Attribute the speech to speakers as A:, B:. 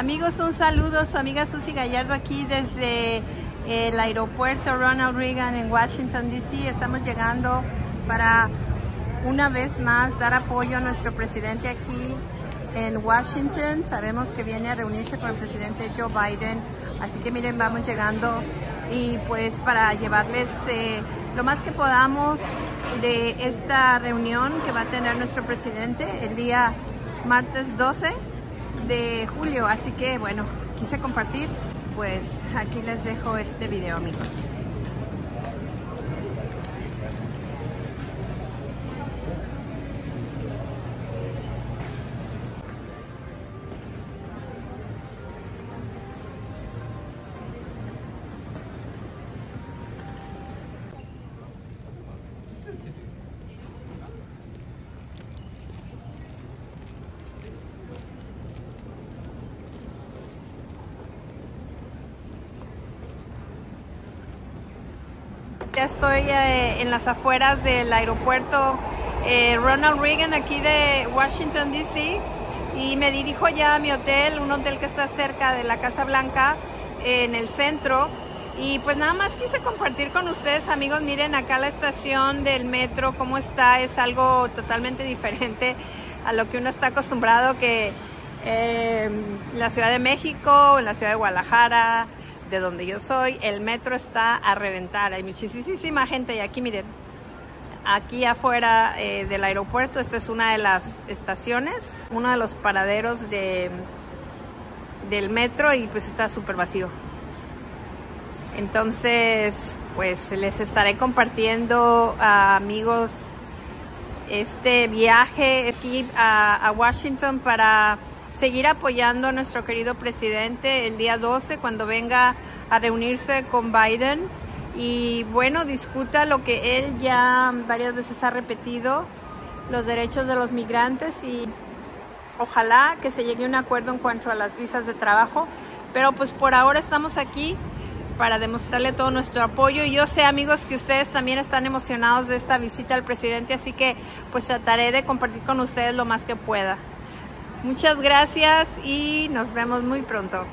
A: Amigos, un saludo, su amiga Susy Gallardo aquí desde el aeropuerto Ronald Reagan en Washington, D.C. Estamos llegando para una vez más dar apoyo a nuestro presidente aquí en Washington. Sabemos que viene a reunirse con el presidente Joe Biden, así que miren, vamos llegando y pues para llevarles eh, lo más que podamos de esta reunión que va a tener nuestro presidente el día martes 12 de julio. Así que bueno, quise compartir, pues aquí les dejo este video amigos. Ya estoy eh, en las afueras del aeropuerto eh, Ronald Reagan aquí de Washington DC y me dirijo ya a mi hotel, un hotel que está cerca de la Casa Blanca en el centro. Y pues nada más quise compartir con ustedes amigos, miren acá la estación del metro, cómo está, es algo totalmente diferente a lo que uno está acostumbrado que eh, en la Ciudad de México, en la Ciudad de Guadalajara, de donde yo soy, el metro está a reventar. Hay muchísima gente y aquí miren, aquí afuera eh, del aeropuerto, esta es una de las estaciones, uno de los paraderos de, del metro y pues está súper vacío. Entonces, pues les estaré compartiendo amigos este viaje aquí a Washington para seguir apoyando a nuestro querido presidente el día 12 cuando venga a reunirse con Biden y bueno, discuta lo que él ya varias veces ha repetido, los derechos de los migrantes y ojalá que se llegue a un acuerdo en cuanto a las visas de trabajo. Pero pues por ahora estamos aquí para demostrarle todo nuestro apoyo y yo sé amigos que ustedes también están emocionados de esta visita al presidente, así que pues trataré de compartir con ustedes lo más que pueda. Muchas gracias y nos vemos muy pronto.